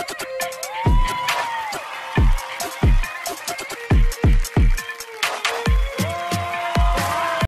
ん?